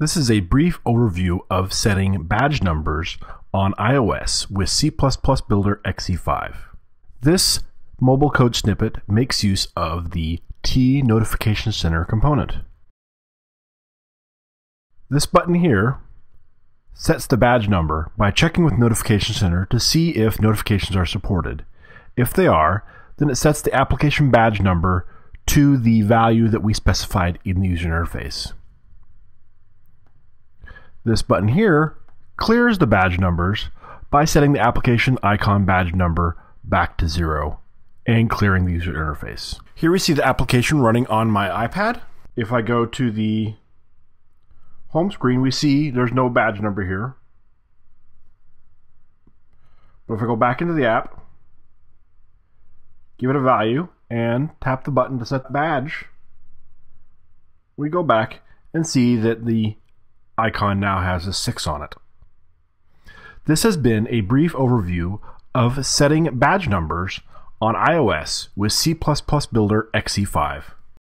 This is a brief overview of setting badge numbers on iOS with C++ Builder XE5. This mobile code snippet makes use of the T Notification Center component. This button here sets the badge number by checking with Notification Center to see if notifications are supported. If they are, then it sets the application badge number to the value that we specified in the user interface. This button here clears the badge numbers by setting the application icon badge number back to zero and clearing the user interface. Here we see the application running on my iPad. If I go to the home screen, we see there's no badge number here. But if I go back into the app, give it a value, and tap the button to set the badge, we go back and see that the icon now has a 6 on it. This has been a brief overview of setting badge numbers on iOS with C++ Builder XE5.